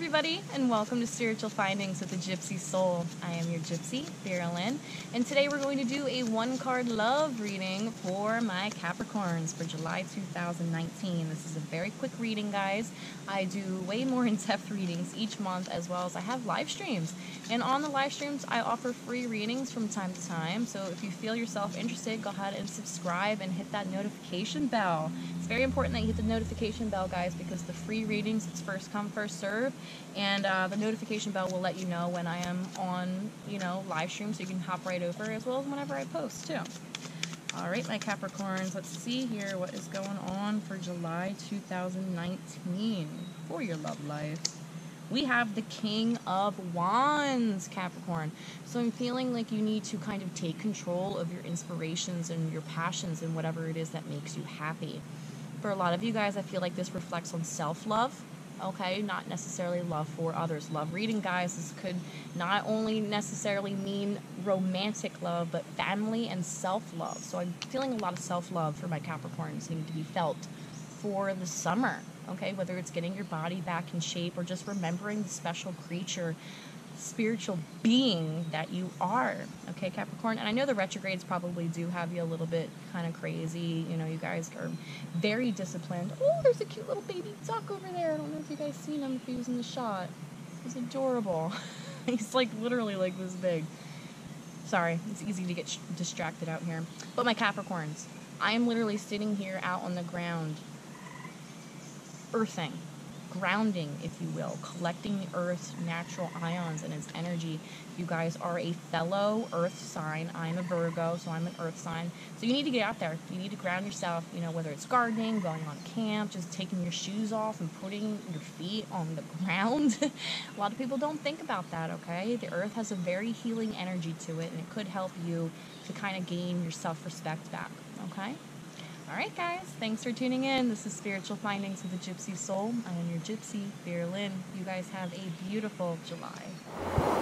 everybody, and welcome to Spiritual Findings with the Gypsy Soul. I am your Gypsy, Vera Lynn, and today we're going to do a one card love reading for my Capricorns for July 2019. This is a very quick reading, guys. I do way more in depth readings each month, as well as I have live streams. And on the live streams, I offer free readings from time to time. So if you feel yourself interested, go ahead and subscribe and hit that notification bell. It's very important that you hit the notification bell, guys, because the free readings, it's first come, first serve and uh, the notification bell will let you know when I am on, you know, live stream, so you can hop right over as well as whenever I post too. All right, my Capricorns, let's see here what is going on for July 2019 for your love life. We have the King of Wands, Capricorn. So I'm feeling like you need to kind of take control of your inspirations and your passions and whatever it is that makes you happy. For a lot of you guys, I feel like this reflects on self love okay? Not necessarily love for others. Love reading, guys, this could not only necessarily mean romantic love, but family and self love. So I'm feeling a lot of self love for my Capricorns need to be felt for the summer, okay? Whether it's getting your body back in shape or just remembering the special creature spiritual being that you are. Okay, Capricorn. And I know the retrogrades probably do have you a little bit kind of crazy. You know, you guys are very disciplined. Oh, there's a cute little baby duck over there. I don't know if you guys seen him if he was in the shot. He's adorable. He's like literally like this big. Sorry, it's easy to get distracted out here. But my Capricorns, I am literally sitting here out on the ground, earthing grounding, if you will, collecting the Earth's natural ions and its energy. You guys are a fellow Earth sign. I'm a Virgo, so I'm an Earth sign. So you need to get out there. You need to ground yourself, you know, whether it's gardening, going on camp, just taking your shoes off and putting your feet on the ground. a lot of people don't think about that, okay? The Earth has a very healing energy to it, and it could help you to kind of gain your self respect back, okay? All right, guys, thanks for tuning in. This is Spiritual Findings of the Gypsy Soul. I am your Gypsy, Vera Lynn. You guys have a beautiful July.